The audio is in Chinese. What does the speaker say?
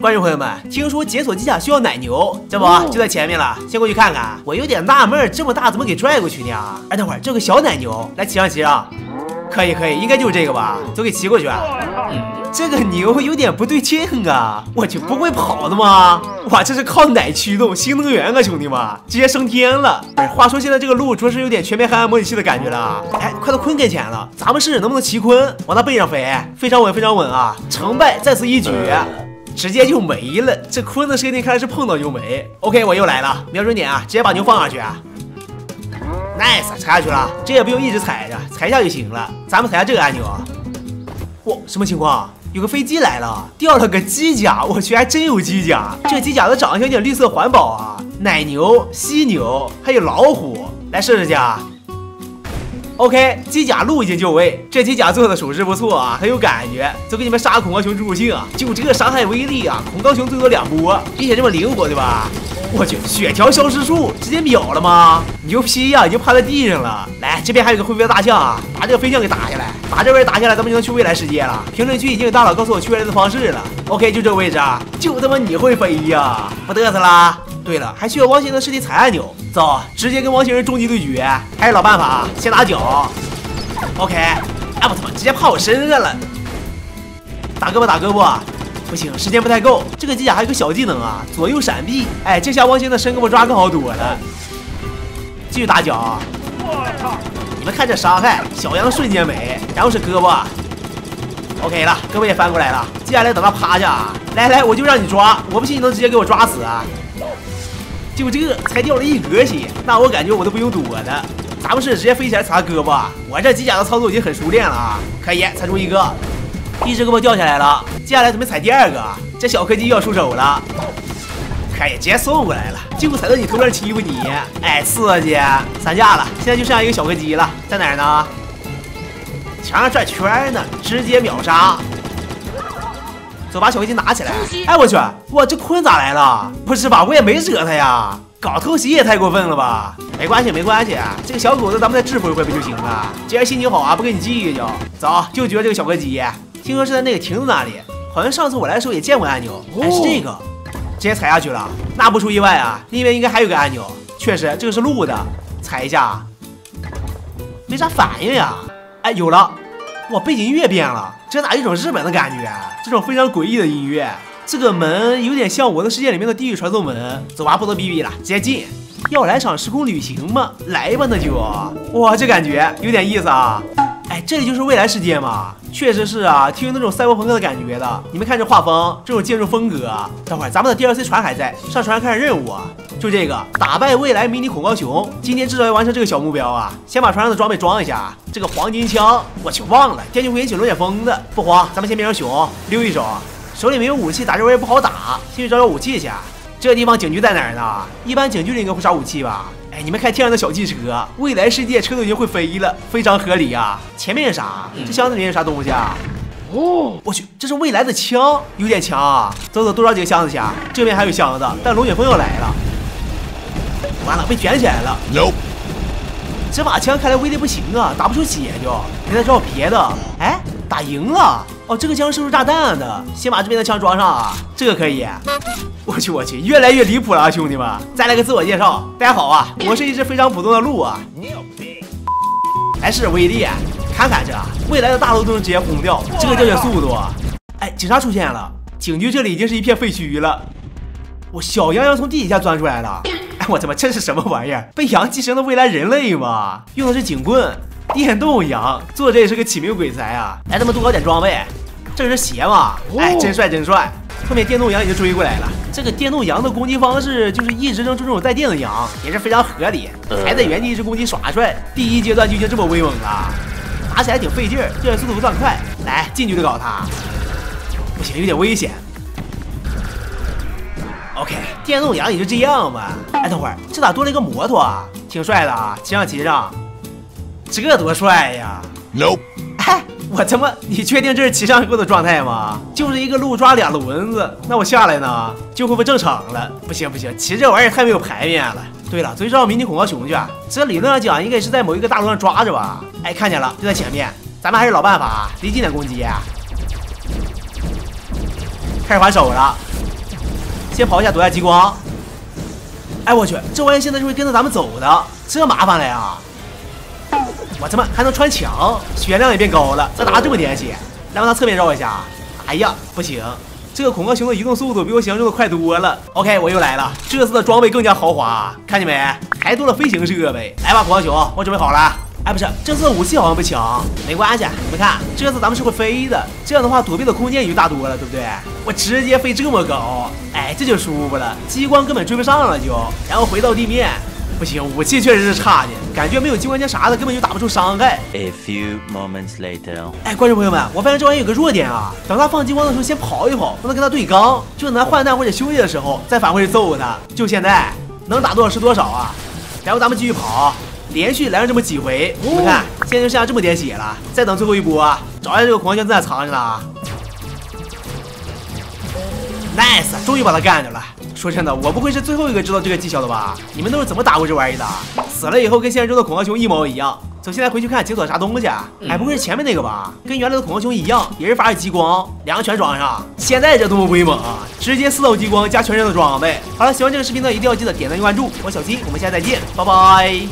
观众朋友们，听说解锁机甲需要奶牛，这不就在前面了，先过去看看。我有点纳闷，这么大怎么给拽过去呢？哎，等会儿这个小奶牛，来骑上骑上，可以可以，应该就是这个吧？走，给骑过去啊。这个牛有点不对劲啊！我去，不会跑的吗？哇，这是靠奶驱动新能源啊，兄弟们，直接升天了。哎，话说现在这个路着实有点全面黑暗模拟器的感觉了。哎，快到鲲跟前了，咱们试试能不能骑鲲，往他背上飞，非常稳，非常稳啊！成败在此一举。直接就没了，这坤的设定看来是碰到就没。OK，我又来了，瞄准点啊，直接把牛放上去啊。Nice，踩下去了，这也不用一直踩着，踩一下就行了。咱们踩下这个按钮啊。哇，什么情况？有个飞机来了，掉了个机甲，我去，还真有机甲。这机甲的长相有点绿色环保啊，奶牛、犀牛，还有老虎，来试试去啊。OK，机甲鹿已经就位，这机甲做的手势不错啊，很有感觉。就给你们杀恐高熊助助兴啊！就这伤害威力啊，恐高熊最多两波，并且这么灵活，对吧？我去，血条消失术直接秒了吗？牛批呀，已经趴在地上了。来，这边还有个会飞的大象啊，把这个飞象给打下来，把这边打下来，咱们就能去未来世界了。评论区已经有大佬告诉我去未来的方式了。OK，就这位置啊，就他妈你会飞呀？不嘚瑟啦！对了，还需要汪星的尸体踩按钮，走，直接跟汪星人终极对决。还是老办法，先打脚。OK，哎我操直接趴我身上了，打胳膊打胳膊，不行，时间不太够。这个机甲还有个小技能啊，左右闪避。哎，这下汪星的伸胳膊抓更好躲了。继续打脚，我操！你们看这伤害，小羊瞬间没，然后是胳膊。OK 了，胳膊也翻过来了，接下来等他趴下。来来，我就让你抓，我不信你能直接给我抓死啊！就这才掉了一格血，那我感觉我都不用躲的。咱们是直接飞起来踩胳膊，我这机甲的操作已经很熟练了啊！可以踩中一个，一只胳膊掉下来了，接下来准备踩第二个，这小柯基又要出手了，可以直接送过来了，就不踩到你头上欺负你，哎，刺激！散架了，现在就剩下一个小柯基了，在哪呢？墙上转圈呢，直接秒杀！走，把小柯基拿起来。哎，我去，哇，这坤咋来了？不是吧，我也没惹他呀。搞偷袭也太过分了吧！没关系，没关系，这个小狗子咱们再制服一回不就行了？既然心情好啊，不跟你计较。走，就觉这个小柯基，听说是在那个亭子那里，好像上次我来的时候也见过按钮，还是这个，直接踩下去了。那不出意外啊，那边应该还有个按钮。确实，这个是路的，踩一下，没啥反应呀。哎，有了，哇，背景音乐变了，这咋一种日本的感觉？这种非常诡异的音乐。这个门有点像《我的世界》里面的地狱传送门，走吧，不多逼逼了，直接进。要来场时空旅行吗？来吧，那就。哇，这感觉有点意思啊。哎，这里就是未来世界吗？确实是啊，挺有那种赛博朋克的感觉的。你们看这画风，这种建筑风格。等会儿咱们的 DLC 船还在，上船开始任务啊。就这个，打败未来迷你恐高熊。今天至少要完成这个小目标啊！先把船上的装备装一下。这个黄金枪，我去忘了，电锯会引起龙卷风的。不慌，咱们先变成熊，溜一手。手里没有武器，打这玩意不好打，先去找找武器去。这地方警局在哪儿呢？一般警局里应该会耍武器吧？哎，你们看天上的小汽车，未来世界车都已经会飞了，非常合理啊。前面是啥？这箱子里面有啥东西啊？哦，我去，这是未来的枪，有点强啊。走走，多找几个箱子去？这边还有箱子，但龙卷风要来了。完了，被卷起来了。No，这把枪看来威力不行啊，打不出血就。你再找别的。哎，打赢了。哦，这个枪是不是炸弹的？先把这边的枪装上啊，这个可以。我去我去，越来越离谱了啊，兄弟们！再来个自我介绍，大家好啊，我是一只非常普通的鹿啊。来试试威力，看看这未来的大楼都能直接轰掉，这个掉血速度。哎，警察出现了，警局这里已经是一片废墟了。我小羊羊从地底下钻出来了。哎，我他妈这是什么玩意儿？被羊寄生的未来人类吗？用的是警棍，电动羊，作者也是个起名鬼才啊！来，咱们多搞点装备。这是鞋吗？哎，真帅真帅！后面电动羊也就追过来了。这个电动羊的攻击方式就是一直扔出这种带电的羊，也是非常合理。还在原地一直攻击耍帅，第一阶段就已经这么威猛了，打起来挺费劲儿，掉血速度不算快。来，近距离搞他，不行，有点危险。OK，电动羊也就这样吧。哎，等会儿这咋多了一个摩托啊？挺帅的啊，骑上骑上，这多帅呀！No。我他妈，你确定这是骑上过的状态吗？就是一个鹿抓俩轮子，那我下来呢就会不正常了。不行不行，骑这玩意儿太没有排面了。对了，追上迷你恐高熊去，这理论上讲应该是在某一个大楼上抓着吧？哎，看见了，就在前面。咱们还是老办法，离近点攻击。开始还手了，先跑一下躲下激光。哎，我去，这玩意现在是会跟着咱们走的，这麻烦了呀！我他妈还能穿墙，血量也变高了，这打这么点血？来往它侧面绕一下。哎呀，不行，这个恐高熊的移动速度比我想象中的快多了。OK，我又来了，这次的装备更加豪华，看见没？还多了飞行设备。来吧，恐高熊，我准备好了。哎，不是，这次的武器好像不强，没关系，你们看，这次咱们是会飞的，这样的话躲避的空间也就大多了，对不对？我直接飞这么高，哎，这就舒服了，激光根本追不上了就，然后回到地面。不行，武器确实是差的，感觉没有机关枪啥的，根本就打不出伤害。A few moments later，哎，观众朋友们，我发现这玩意有个弱点啊，等他放激光的时候，先跑一跑，不能跟他对刚，就等他换弹或者休息的时候再返回去揍他。就现在，能打多少是多少啊！然后咱们继续跑，连续来了这么几回，你们看，现在就剩下这么点血了，再等最后一波，找下这个狂枪正在藏着呢。Nice，终于把他干掉了。说真的，我不会是最后一个知道这个技巧的吧？你们都是怎么打过这玩意的？死了以后跟现实中的恐高熊一毛一样。走，现在回去看解锁啥东西？哎，不会是前面那个吧？跟原来的恐高熊一样，也是发射激光，两个全装上。现在这多么威猛啊！直接四道激光加全身的装备。好了，喜欢这个视频的，一定要记得点赞关注。我小新，我们下次再见，拜拜。